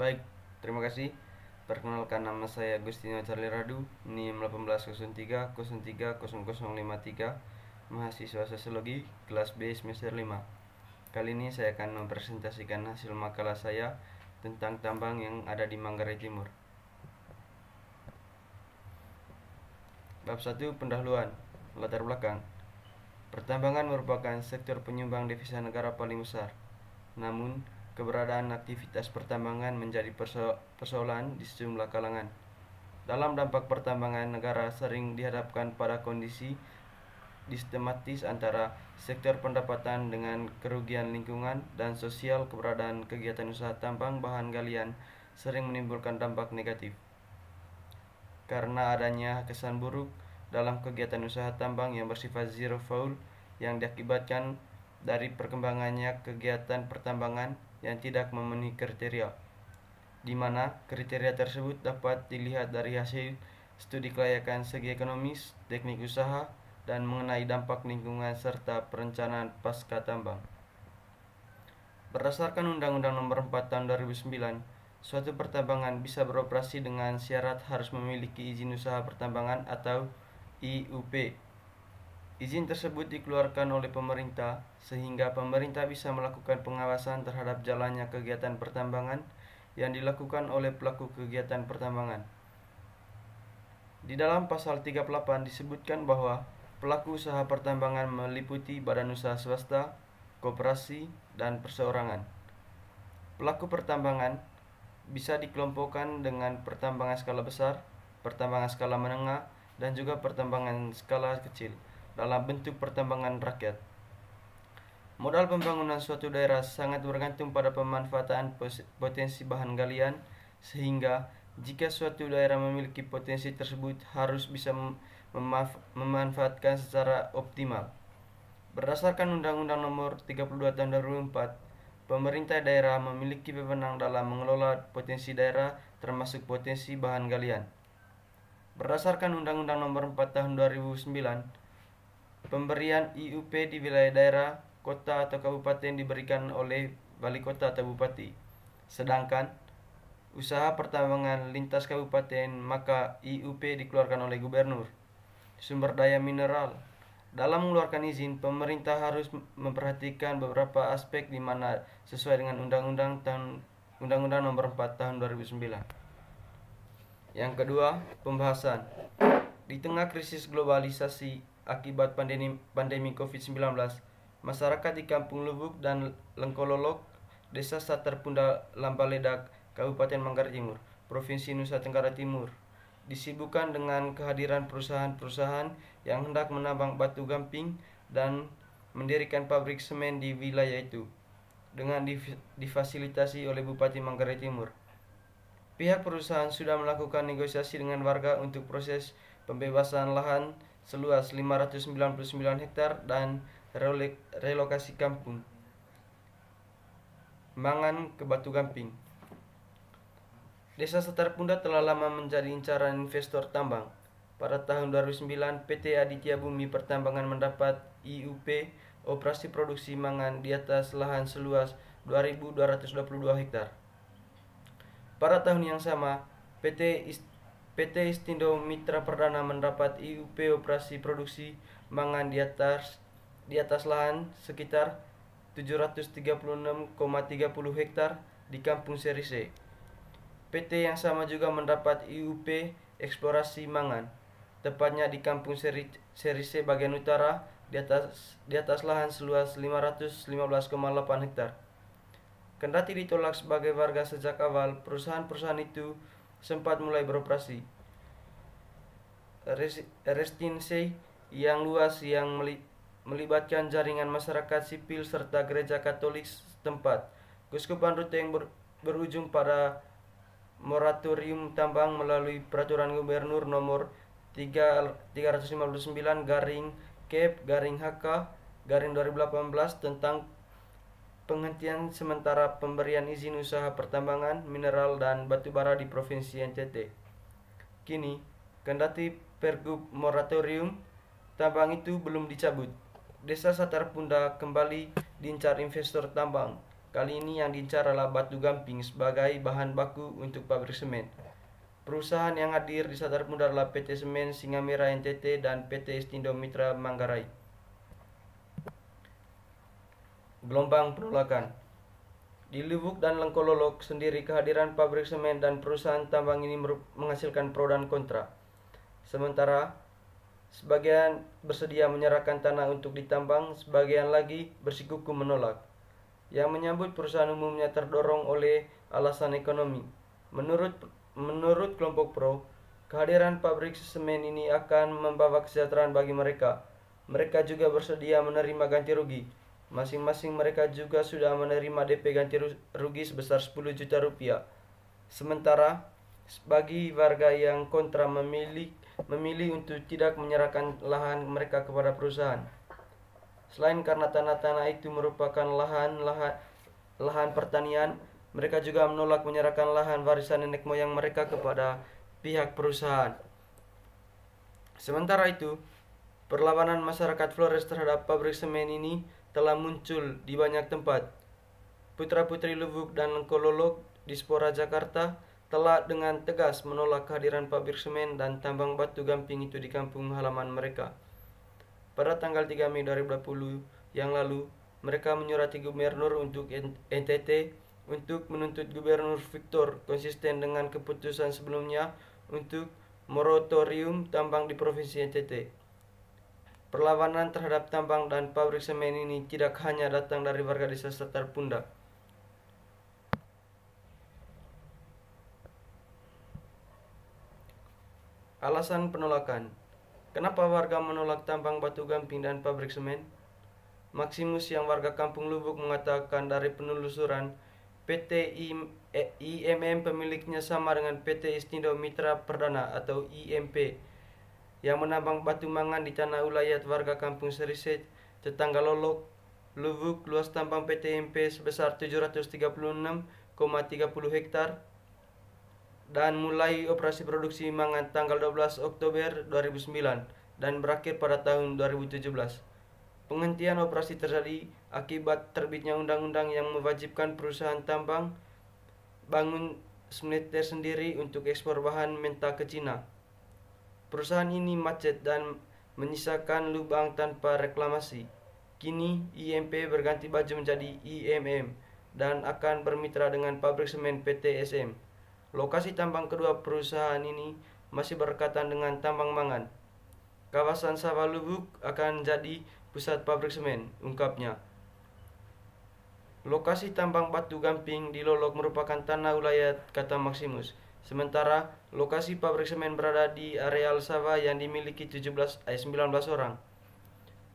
Baik, terima kasih. Perkenalkan nama saya Agustino Charlie Radu, NIM 1803 03 mahasiswa sosiologi kelas B semester 5. Kali ini saya akan mempresentasikan hasil makalah saya tentang tambang yang ada di Manggarai Timur. Bab 1 pendahuluan latar belakang. Pertambangan merupakan sektor penyumbang devisa negara paling besar. Namun, keberadaan aktivitas pertambangan menjadi persoalan di sejumlah kalangan. Dalam dampak pertambangan, negara sering dihadapkan pada kondisi sistematis antara sektor pendapatan dengan kerugian lingkungan dan sosial keberadaan kegiatan usaha tambang bahan galian sering menimbulkan dampak negatif. Karena adanya kesan buruk dalam kegiatan usaha tambang yang bersifat zero foul yang diakibatkan dari perkembangannya kegiatan pertambangan yang tidak memenuhi kriteria, di mana kriteria tersebut dapat dilihat dari hasil studi kelayakan segi ekonomis, teknik usaha, dan mengenai dampak lingkungan serta perencanaan pasca tambang. Berdasarkan Undang-Undang Nomor 4 Tahun 2009, suatu pertambangan bisa beroperasi dengan syarat harus memiliki izin usaha pertambangan atau IUP. Izin tersebut dikeluarkan oleh pemerintah sehingga pemerintah bisa melakukan pengawasan terhadap jalannya kegiatan pertambangan yang dilakukan oleh pelaku kegiatan pertambangan. Di dalam pasal 38 disebutkan bahwa Pelaku usaha pertambangan meliputi badan usaha swasta, koperasi, dan perseorangan. Pelaku pertambangan bisa dikelompokkan dengan pertambangan skala besar, pertambangan skala menengah, dan juga pertambangan skala kecil dalam bentuk pertambangan rakyat. Modal pembangunan suatu daerah sangat bergantung pada pemanfaatan potensi bahan galian, sehingga jika suatu daerah memiliki potensi tersebut harus bisa memanfaatkan secara optimal. Berdasarkan Undang-Undang Nomor 32 Tahun 2004, pemerintah daerah memiliki wewenang dalam mengelola potensi daerah termasuk potensi bahan galian. Berdasarkan Undang-Undang Nomor 4 Tahun 2009, pemberian IUP di wilayah daerah, kota atau kabupaten diberikan oleh wali kota atau bupati. Sedangkan usaha pertambangan lintas kabupaten maka IUP dikeluarkan oleh gubernur sumber daya mineral. Dalam mengeluarkan izin, pemerintah harus memperhatikan beberapa aspek di mana sesuai dengan Undang-Undang Undang-Undang Nomor 4 Tahun 2009. Yang kedua, pembahasan. Di tengah krisis globalisasi akibat pandemi, pandemi COVID-19, masyarakat di Kampung Lubuk dan Lengkololok, Desa Saterpunda Lampaledak, Kabupaten Manggarai Timur, Provinsi Nusa Tenggara Timur, disibukkan dengan kehadiran perusahaan-perusahaan yang hendak menambang batu gamping dan mendirikan pabrik semen di wilayah itu dengan difasilitasi oleh Bupati Manggarai Timur. Pihak perusahaan sudah melakukan negosiasi dengan warga untuk proses pembebasan lahan seluas 599 hektar dan relokasi kampung Mangan ke Batu Gamping. Desa Setar Punda telah lama menjadi incaran investor tambang. Pada tahun 2009, PT Aditya Bumi Pertambangan mendapat IUP operasi produksi mangan di atas lahan seluas 2.222 hektar. Pada tahun yang sama, PT Ist PT Istindo Mitra Perdana mendapat IUP operasi produksi mangan di atas di atas lahan sekitar 736,30 hektar di Kampung Serise. PT yang sama juga mendapat IUP eksplorasi mangan, tepatnya di Kampung Seri, Serise bagian utara di atas di atas lahan seluas 515,8 hektar. Kendati ditolak sebagai warga sejak awal, perusahaan-perusahaan itu sempat mulai beroperasi. Restinse yang luas yang melibatkan jaringan masyarakat sipil serta gereja Katolik setempat. Kuskupan Rute yang ber, berujung pada moratorium tambang melalui peraturan gubernur nomor 3, 359 garing Kep garing HK garing 2018 tentang penghentian sementara pemberian izin usaha pertambangan mineral dan batu bara di Provinsi NTT. Kini, kendati pergub moratorium tambang itu belum dicabut, Desa Satar Punda kembali diincar investor tambang Kali ini yang diincar adalah batu gamping sebagai bahan baku untuk pabrik semen. Perusahaan yang hadir di Satar Muda adalah PT Semen Singamera NTT dan PT Istindo Mitra Manggarai. Gelombang penolakan Di Lubuk dan Lengkololok sendiri kehadiran pabrik semen dan perusahaan tambang ini menghasilkan pro dan kontra. Sementara sebagian bersedia menyerahkan tanah untuk ditambang, sebagian lagi bersikuku menolak yang menyambut perusahaan umumnya terdorong oleh alasan ekonomi. Menurut menurut kelompok pro, kehadiran pabrik semen ini akan membawa kesejahteraan bagi mereka. Mereka juga bersedia menerima ganti rugi. Masing-masing mereka juga sudah menerima DP ganti rugi sebesar 10 juta rupiah. Sementara bagi warga yang kontra memilih memilih untuk tidak menyerahkan lahan mereka kepada perusahaan. Selain karena tanah-tanah itu merupakan lahan-lahan lahan pertanian, mereka juga menolak menyerahkan lahan warisan nenek moyang mereka kepada pihak perusahaan. Sementara itu, perlawanan masyarakat Flores terhadap pabrik semen ini telah muncul di banyak tempat. Putra-putri Lubuk dan Kololok di Spora Jakarta telah dengan tegas menolak kehadiran pabrik semen dan tambang batu gamping itu di kampung halaman mereka. Pada tanggal 3 Mei 2020 yang lalu, mereka menyurati gubernur untuk NTT untuk menuntut gubernur Victor konsisten dengan keputusan sebelumnya untuk moratorium tambang di provinsi NTT. Perlawanan terhadap tambang dan pabrik semen ini tidak hanya datang dari warga desa Setar Punda. Alasan penolakan Kenapa warga menolak tambang batu gamping dan pabrik semen? Maximus yang warga kampung Lubuk mengatakan dari penelusuran PT IMM pemiliknya sama dengan PT Istindo Mitra Perdana atau IMP yang menambang batu mangan di tanah ulayat warga kampung Seriset, tetangga Lolok, Lubuk, luas tambang PT IMP sebesar 736,30 hektar dan mulai operasi produksi mangan tanggal 12 Oktober 2009 dan berakhir pada tahun 2017. Penghentian operasi terjadi akibat terbitnya undang-undang yang mewajibkan perusahaan tambang bangun smelter sendiri untuk ekspor bahan mentah ke Cina. Perusahaan ini macet dan menyisakan lubang tanpa reklamasi. Kini IMP berganti baju menjadi IMM dan akan bermitra dengan pabrik semen PT SM. Lokasi tambang kedua perusahaan ini masih berkaitan dengan tambang mangan. Kawasan Sawah Lubuk akan jadi pusat pabrik semen, ungkapnya. Lokasi tambang batu gamping di Lolok merupakan tanah wilayah kata Maximus. Sementara lokasi pabrik semen berada di areal sawah yang dimiliki 17 eh, 19 orang.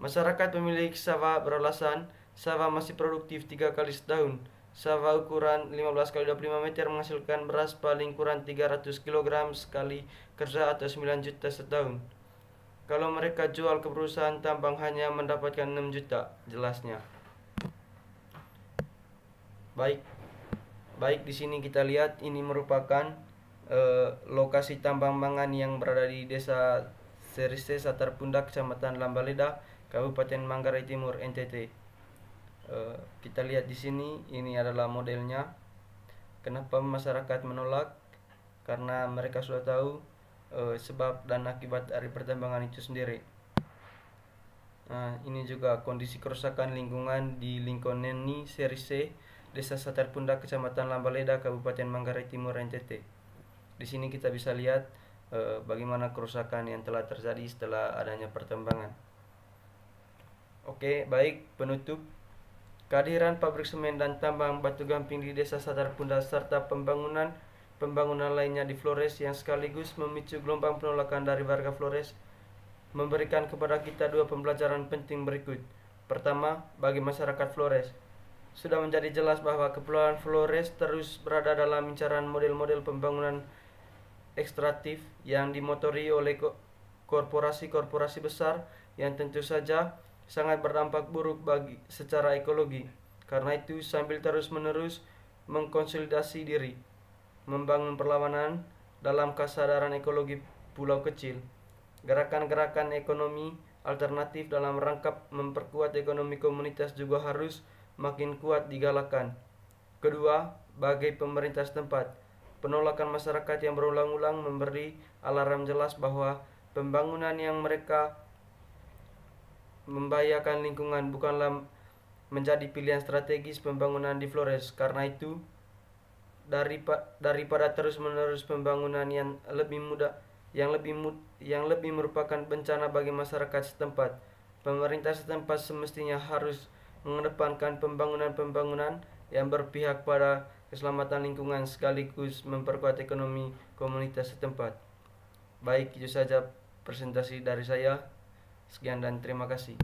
Masyarakat pemilik sawah beralasan sawah masih produktif tiga kali setahun Sawah ukuran 15 kali 25 meter menghasilkan beras paling kurang 300 kg sekali kerja atau 9 juta setahun. Kalau mereka jual ke perusahaan tambang hanya mendapatkan 6 juta, jelasnya. Baik. Baik di sini kita lihat ini merupakan uh, lokasi tambang mangan yang berada di Desa Serise Satar Pundak, Kecamatan Lambaleda, Kabupaten Manggarai Timur, NTT. Eh, kita lihat di sini ini adalah modelnya. Kenapa masyarakat menolak? Karena mereka sudah tahu uh, sebab dan akibat dari pertambangan itu sendiri. Nah ini juga kondisi kerusakan lingkungan di Lingkoneni seri C Desa Satar Pundak Kecamatan Lambaleda Kabupaten Manggarai Timur NTT di sini kita bisa lihat uh, bagaimana kerusakan yang telah terjadi setelah adanya pertambangan. Oke, baik penutup. Kehadiran pabrik semen dan tambang batu gamping di desa Sadar Punda serta pembangunan pembangunan lainnya di Flores yang sekaligus memicu gelombang penolakan dari warga Flores memberikan kepada kita dua pembelajaran penting berikut. Pertama, bagi masyarakat Flores, sudah menjadi jelas bahwa Kepulauan Flores terus berada dalam incaran model-model pembangunan ekstraktif yang dimotori oleh korporasi-korporasi besar yang tentu saja sangat berdampak buruk bagi secara ekologi. Karena itu sambil terus-menerus mengkonsolidasi diri, membangun perlawanan dalam kesadaran ekologi pulau kecil, gerakan-gerakan ekonomi alternatif dalam rangka memperkuat ekonomi komunitas juga harus makin kuat digalakan. Kedua, bagi pemerintah setempat, penolakan masyarakat yang berulang-ulang memberi alarm jelas bahwa pembangunan yang mereka membahayakan lingkungan bukanlah menjadi pilihan strategis pembangunan di Flores. Karena itu, daripada terus-menerus pembangunan yang lebih mudah yang lebih yang lebih merupakan bencana bagi masyarakat setempat. Pemerintah setempat semestinya harus mengedepankan pembangunan-pembangunan yang berpihak pada keselamatan lingkungan sekaligus memperkuat ekonomi komunitas setempat. Baik, itu saja presentasi dari saya. Sekian dan terima kasih.